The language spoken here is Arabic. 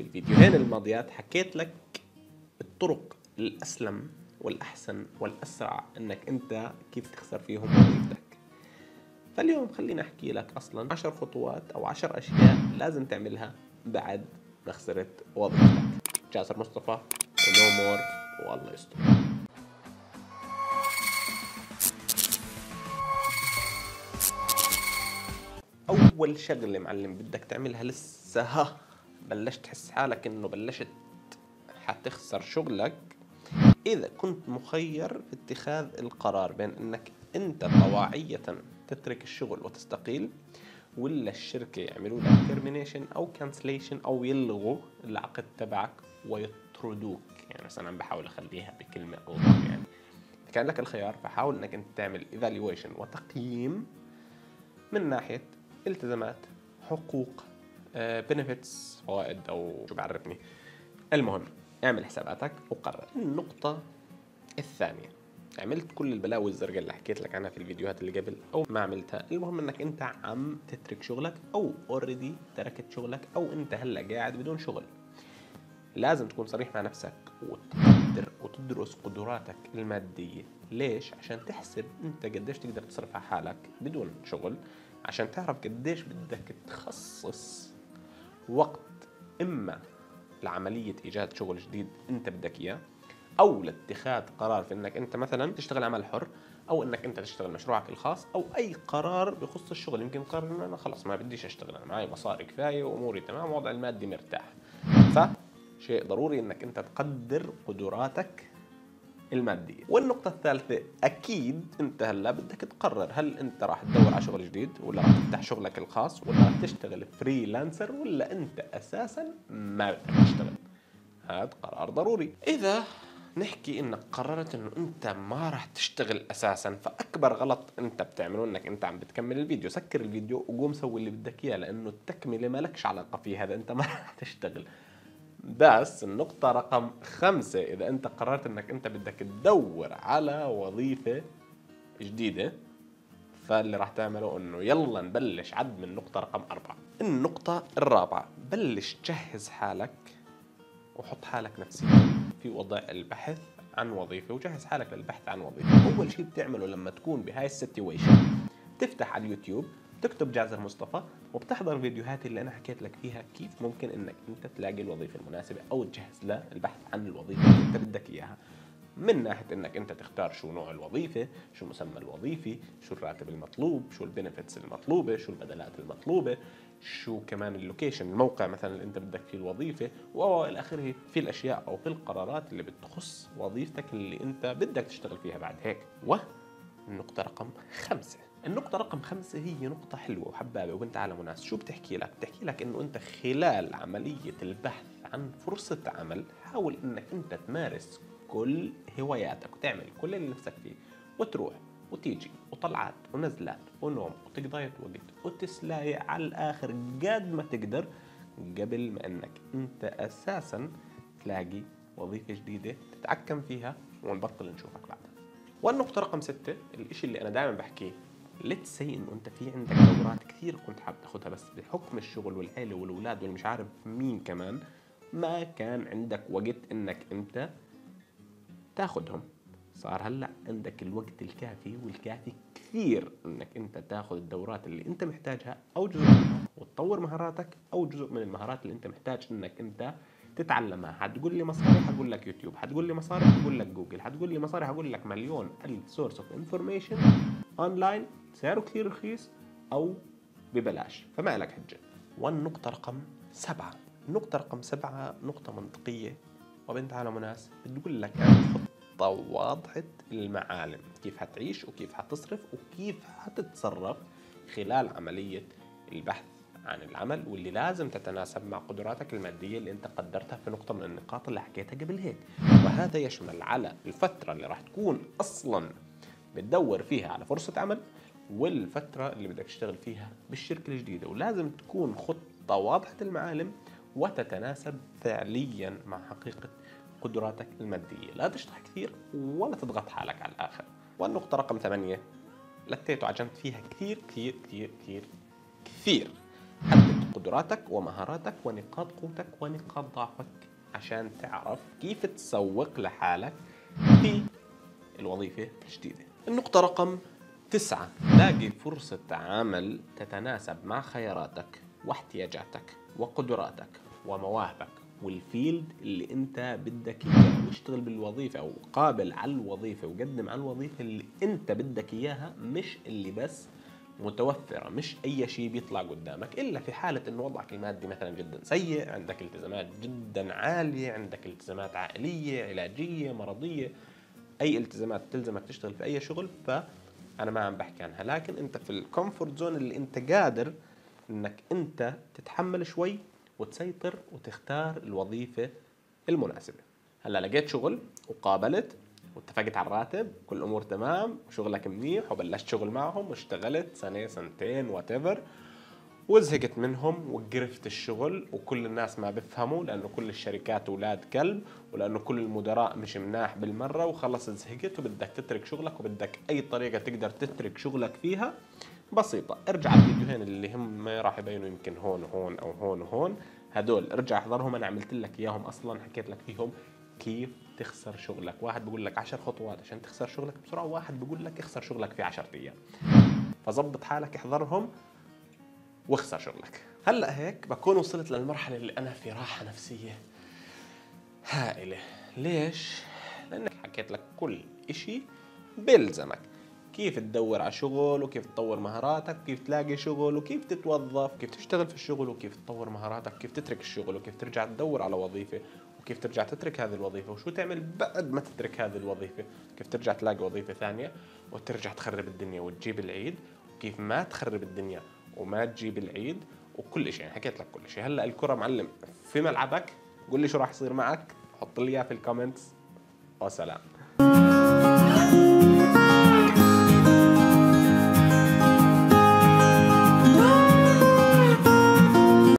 في الفيديوهين الماضيات حكيت لك الطرق الأسلم والأحسن والأسرع أنك أنت كيف تخسر فيهم وظيفتك فاليوم خليني أحكي لك أصلا عشر خطوات أو عشر أشياء لازم تعملها بعد ما خسرت وظيفتك. جاسر مصطفى ونو مور والله يستر. أول شغلة معلم بدك تعملها لسه ها بلشت تحس حالك إنه بلشت حتخسر شغلك إذا كنت مخير في اتخاذ القرار بين إنك أنت طواعية تترك الشغل وتستقيل ولا الشركة يعملوا لك termination أو cancellation أو يلغوا العقد تبعك ويطردوك. يعني مثلا عم بحاول أخليها بكلمة ألطف يعني. كان لك الخيار فحاول إنك أنت تعمل evaluation وتقييم من ناحية التزامات حقوق بنفتس فوائد أو شو بعرفني. المهم اعمل حساباتك وقرر النقطة الثانية. عملت كل البلاوي الزرقاء اللي حكيت لك عنها في الفيديوهات اللي قبل أو ما عملتها. المهم إنك أنت عم تترك شغلك أو اوريدي تركت شغلك أو أنت هلأ قاعد بدون شغل. لازم تكون صريح مع نفسك وتقدر وتدرس قدراتك المادية. ليش؟ عشان تحسب أنت قديش تقدر تصرف على حالك بدون شغل. عشان تعرف قديش بدك تخصص وقت إما لعملية إيجاد شغل جديد أنت بدك إياه أو لاتخاذ قرار في إنك أنت مثلا تشتغل عمل حر أو إنك أنت تشتغل مشروعك الخاص أو أي قرار بخص الشغل. يمكن قرار إنه أنا خلص ما بديش أشتغل أنا معي مصاري كفاية وأموري تمام وضع المادي مرتاح. فشيء ضروري إنك أنت تقدر قدراتك المادية. والنقطة الثالثة أكيد أنت هلا بدك تقرر هل أنت راح تدور على شغل جديد ولا راح تفتح شغلك الخاص ولا راح تشتغل freelancer ولا أنت أساسا ما بدك تشتغل. هذا قرار ضروري. إذا نحكي انك قررت إنه أنت ما راح تشتغل أساسا فأكبر غلط أنت بتعمله إنك أنت عم بتكمل الفيديو. سكر الفيديو وقوم سوي اللي بدك إياه لأنه التكملة ما لكش علاقة فيه هذا أنت ما راح تشتغل. بس النقطة رقم خمسة إذا أنت قررت أنك أنت بدك تدور على وظيفة جديدة فاللي راح تعمله أنه يلا نبلش عد من نقطة رقم أربعة. النقطة الرابعة بلش جهز حالك وحط حالك نفسيا في وضع البحث عن وظيفة وجهز حالك للبحث عن وظيفة. أول شيء بتعمله لما تكون بهاي السيتويشن تفتح على اليوتيوب تكتب جازر مصطفى وبتحضر فيديوهات اللي أنا حكيت لك فيها كيف ممكن إنك أنت تلاقي الوظيفة المناسبة أو تجهز للبحث عن الوظيفة اللي أنت بدك إياها. من ناحية إنك أنت تختار شو نوع الوظيفة، شو المسمى الوظيفي، شو الراتب المطلوب، شو ال benefits المطلوبة، شو البدلات المطلوبة، شو كمان ال location الموقع مثلا اللي أنت بدك فيه الوظيفة والى آخره في الأشياء أو في القرارات اللي بتخص وظيفتك اللي أنت بدك تشتغل فيها بعد هيك. والنقطه رقم خمسة. النقطة رقم خمسة هي نقطة حلوة وحبابة وبنت عالم وناس شو بتحكي لك؟ بتحكي لك إنه أنت خلال عملية البحث عن فرصة عمل حاول إنك أنت تمارس كل هواياتك وتعمل كل اللي نفسك فيه. وتروح وتيجي وطلعات ونزلات ونوم وتقضية وقت وتسلاي على الآخر قد ما تقدر قبل ما إنك أنت أساسا تلاقي وظيفة جديدة تتعكم فيها ونبطل نشوفك بعدها. والنقطة رقم ستة الإشي اللي أنا دائما بحكيه let's see إنه أنت في عندك دورات كثير كنت حابب تاخذها بس بحكم الشغل والعيلة والأولاد والمش عارف مين كمان ما كان عندك وقت إنك أنت تاخذهم صار هلأ عندك الوقت الكافي والكافي كثير إنك أنت تاخذ الدورات اللي أنت محتاجها أو جزء وتطور مهاراتك أو جزء من المهارات اللي أنت محتاج إنك أنت تتعلمها. حتقول لي مصاري حقول لك يوتيوب. حتقول لي مصاري حقول لك جوجل. حتقول لي مصاري حقول لك مليون الف source of information online سعره كثير رخيص أو ببلاش. فما لك حجة. والنقطه رقم سبعة. النقطة رقم سبعة نقطة منطقية. وبنت عالم وناس بتقول لك خطة واضحة المعالم كيف حتعيش وكيف حتصرف وكيف حتتصرف خلال عملية البحث. عن العمل واللي لازم تتناسب مع قدراتك المادية اللي انت قدرتها في نقطة من النقاط اللي حكيتها قبل هيك. وهذا يشمل على الفترة اللي راح تكون أصلا بتدور فيها على فرصة عمل والفترة اللي بدك تشتغل فيها بالشركة الجديدة. ولازم تكون خطة واضحة المعالم وتتناسب فعليا مع حقيقة قدراتك المادية. لا تشطح كثير ولا تضغط حالك على الآخر. والنقطة رقم ثمانية لتيت وعجنت فيها كثير كثير كثير كثير كثير. حدد قدراتك ومهاراتك ونقاط قوتك ونقاط ضعفك عشان تعرف كيف تسوق لحالك في الوظيفة الجديدة النقطة رقم تسعة. لاقي فرصة عمل تتناسب مع خياراتك واحتياجاتك وقدراتك ومواهبك والفيلد اللي انت بدك إياه. واشتغل بالوظيفة أو قابل على الوظيفة وقدم على الوظيفة اللي انت بدك إياها مش اللي بس متوفرة مش أي شيء بيطلع قدامك إلا في حالة إنه وضعك المادي مثلا جدا سيء عندك التزامات جدا عالية عندك التزامات عائلية علاجية مرضية أي التزامات تلزمك تشتغل في أي شغل فأنا ما عم بحكي عنها. لكن أنت في ال comfort zone اللي أنت قادر إنك أنت تتحمل شوي وتسيطر وتختار الوظيفة المناسبة. هلأ لقيت شغل وقابلت واتفقت على الراتب كل الأمور تمام وشغلك منيح وبلشت شغل معهم واشتغلت سنة سنتين وات وزهقت منهم وقرفت الشغل وكل الناس ما بفهموا لأنه كل الشركات أولاد كلب ولأنه كل المدراء مش مناح بالمرة وخلص زهقت وبدك تترك شغلك وبدك أي طريقة تقدر تترك شغلك فيها. بسيطة ارجع الفيديوهين اللي هم راح يبينوا يمكن هون وهون أو هون وهون هدول ارجع احضرهم أنا عملت لك إياهم أصلا حكيت لك فيهم كيف تخسر شغلك. واحد بيقول لك 10 خطوات عشان تخسر شغلك بسرعة وواحد بيقول لك اخسر شغلك في 10 أيام. فظبط حالك احذرهم واخسر شغلك. هلأ هيك بكون وصلت للمرحلة اللي أنا في راحة نفسية هائلة. ليش؟ لأنك حكيت لك كل إشي بيلزمك. كيف تدور على شغل وكيف تطور مهاراتك وكيف تلاقي شغل وكيف تتوظف كيف تشتغل في الشغل وكيف تطور مهاراتك وكيف تترك الشغل وكيف ترجع تدور على وظيفة وكيف ترجع تترك هذه الوظيفة؟ وشو تعمل بعد ما تترك هذه الوظيفة؟ كيف ترجع تلاقي وظيفة ثانية وترجع تخرب الدنيا وتجيب العيد؟ وكيف ما تخرب الدنيا وما تجيب العيد؟ وكل شيء يعني حكيت لك كل شيء هلأ الكرة معلم في ملعبك؟ قول لي شو راح يصير معك؟ حط لي اياه في الكومنتس. وسلام.